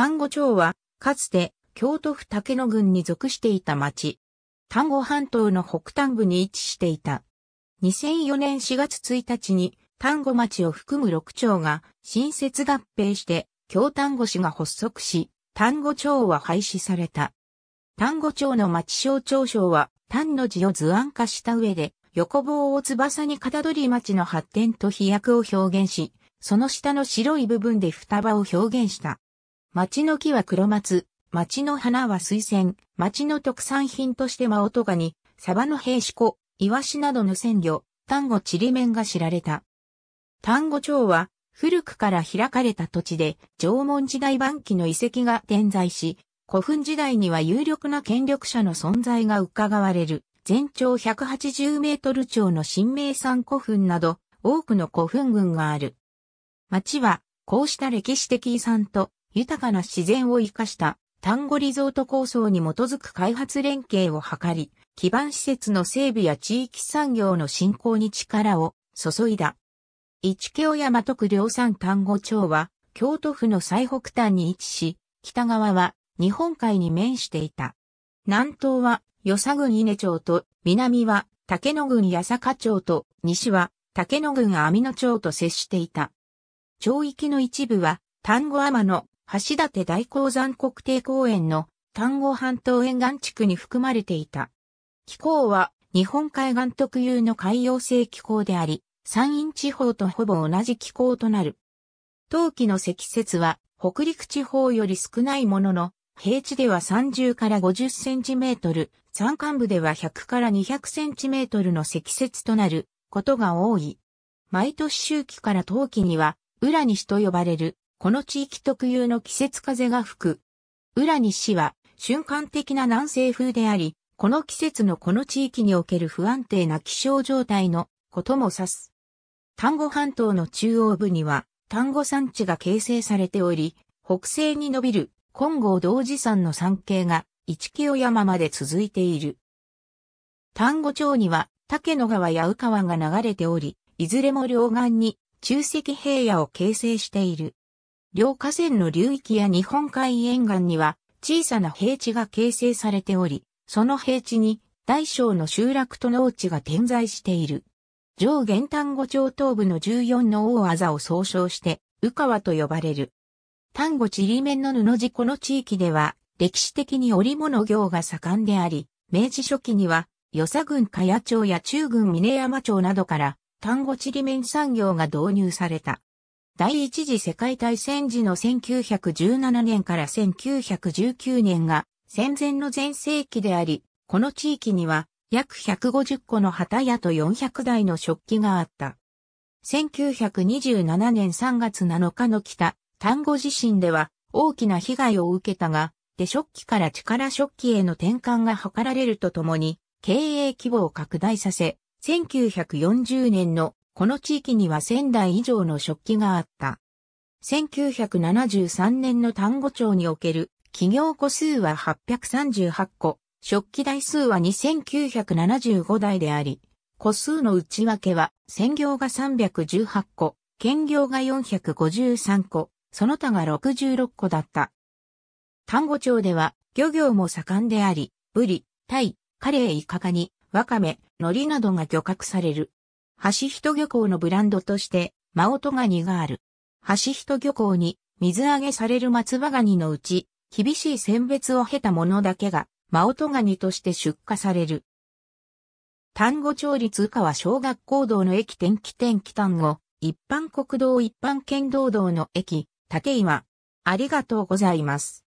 丹後町は、かつて、京都府竹野郡に属していた町。丹後半島の北端部に位置していた。2004年4月1日に、丹後町を含む6町が、新設合併して、京丹後市が発足し、丹後町は廃止された。丹後町の町省庁省は、丹の字を図案化した上で、横棒を翼に片取町の発展と飛躍を表現し、その下の白い部分で双葉を表現した。町の木は黒松、町の花は水仙、町の特産品としてマオトガニ、サバの兵士粉、イワシなどの鮮魚、丹後ちりめんが知られた。丹後町は古くから開かれた土地で縄文時代晩期の遺跡が点在し、古墳時代には有力な権力者の存在が伺われる。全長180メートル超の新名山古墳など多くの古墳群がある。町はこうした歴史的遺産と豊かな自然を生かした丹後リゾート構想に基づく開発連携を図り、基盤施設の整備や地域産業の振興に力を注いだ。一京山徳量産丹後町は京都府の最北端に位置し、北側は日本海に面していた。南東は与謝郡稲町と、南は竹野郡八坂町と、西は竹野郡網野町と接していた。町域の一部は、丹後天の橋立大鉱山国定公園の丹後半島沿岸地区に含まれていた。気候は日本海岸特有の海洋性気候であり、山陰地方とほぼ同じ気候となる。冬季の積雪は北陸地方より少ないものの、平地では30から50センチメートル、山間部では100から200センチメートルの積雪となることが多い。毎年秋季から冬季には、浦西と呼ばれる、この地域特有の季節風が吹く。浦西は瞬間的な南西風であり、この季節のこの地域における不安定な気象状態のことも指す。丹後半島の中央部には、丹後山地が形成されており、北西に伸びる金剛同時山の山系が一清山まで続いている。丹後町には竹野川や宇川が流れており、いずれも両岸に中石平野を形成している。両河川の流域や日本海沿岸には小さな平地が形成されており、その平地に大小の集落と農地が点在している。上玄丹後町東部の14の大技を総称して、宇川と呼ばれる。丹後ちりめんの布地この地域では、歴史的に織物業が盛んであり、明治初期には、与謝郡茅町や中郡峰山町などから、丹後ちりめん産業が導入された。第一次世界大戦時の1917年から1919年が戦前の全盛期であり、この地域には約150個の旗屋と400台の食器があった。1927年3月7日の北、丹後地震では大きな被害を受けたが、で食器から力食器への転換が図られるとともに、経営規模を拡大させ、1940年のこの地域には1000台以上の食器があった。1973年の単語帳における企業個数は838個、食器台数は2975台であり、個数の内訳は専業が318個、兼業が453個、その他が66個だった。丹後町では漁業も盛んであり、ブリ、タイ、カレイイカカニ、ワカメ、海苔などが漁獲される。橋人漁港のブランドとして、マオトガニがある。橋人漁港に水揚げされる松葉ガニのうち、厳しい選別を経たものだけが、マオトガニとして出荷される。丹後町立川小学校道の駅天気天気丹後、一般国道一般県道道の駅、竹岩。ありがとうございます。